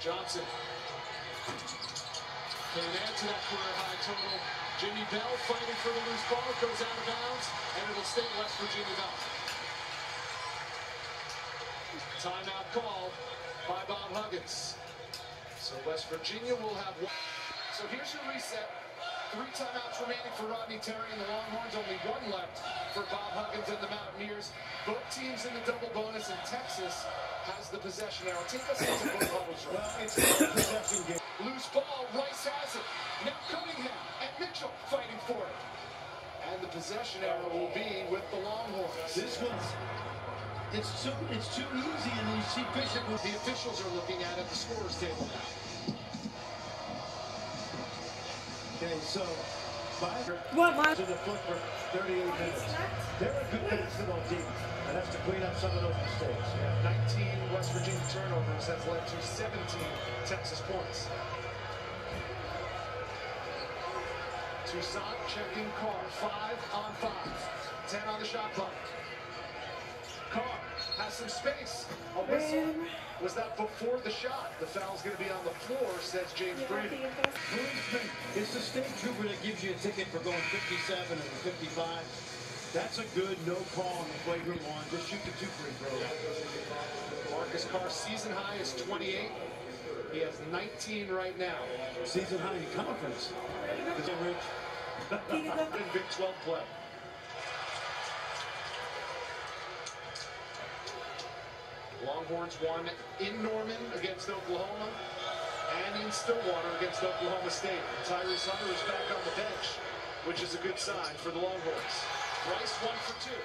Johnson can add to that career high total. Jimmy Bell fighting for the loose ball. Goes out of bounds, and it'll stay West Virginia Bell. Timeout called by Bob Huggins. So West Virginia will have one. So here's your reset. Three timeouts remaining for Rodney Terry and the Longhorns. Only one left for Bob Huggins and the Mountaineers. Both teams in the double bonus, and Texas has the possession now. Take us into bubbles. Well, it's a possession game. Loose ball, Rice has it. Now Cunningham and Mitchell fighting for it. And the possession arrow will be with the Longhorns. This one's it's too it's too easy, and you see Bishop The officials are looking at it the scorer's table now. Okay, so five What, Mom? to the foot for 38 minutes. They're a good basketball team and has to clean up some of those mistakes. Yeah, 19 West Virginia turnovers has led to 17 Texas points. Toussaint checking Carr. Five on five. 10 on the shot clock. Carr has some space. Oh, a whistle. Was that before the shot? The foul's going to be on the floor, says James Brady. Policeman, it's the state trooper that gives you a ticket for going 57 and 55. That's a good no call on the flagrant one. Just shoot the two free throws. Marcus Carr's season high is 28. He has 19 right now. Season high in conference. Is it Rich? Big 12 play. Longhorns won in Norman against Oklahoma and in Stillwater against Oklahoma State. Tyrese Hunter is back on the bench, which is a good sign for the Longhorns. Rice one for two.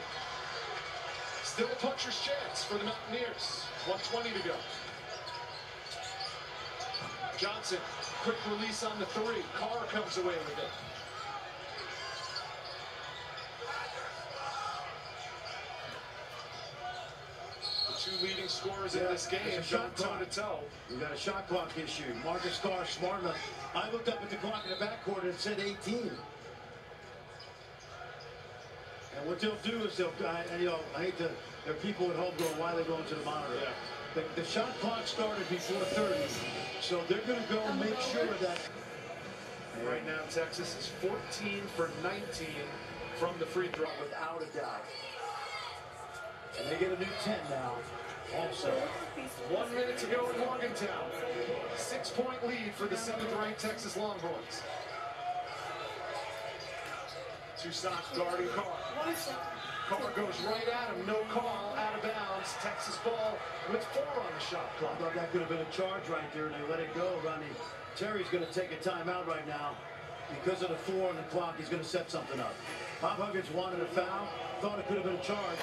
Still a puncher's chance for the Mountaineers. 120 to go. Johnson, quick release on the three. Carr comes away with it. Two leading scorers in this game it's a shot toe clock. to toe. We got a shot clock issue. Marcus Carr, smart enough. I looked up at the clock in the backcourt and it said 18. And what they'll do is they'll, I, and, you know, I hate to, there are people at home going, why are they going to the monitor? Yeah. The, the shot clock started before 30, so they're going to go make sure that. Right now, Texas is 14 for 19 from the free throw. Without a doubt. And they get a new 10 now, also. One minute to go in Morgantown. Six point lead for the seventh ranked Texas Longhorns. Two Toussaint guarding Carr. Carr goes right at him. No call. Out of bounds. Texas ball with four on the shot I clock. thought that could have been a charge right there, and they let it go, Ronnie. Terry's going to take a timeout right now. Because of the four on the clock, he's going to set something up. Bob Huggins wanted a foul. Thought it could have been a charge.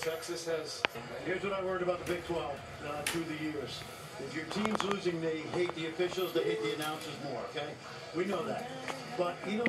Texas has Here's what I learned about the Big 12 uh, through the years. If your team's losing, they hate the officials, they hate the announcers more, okay? We know that. But, you know,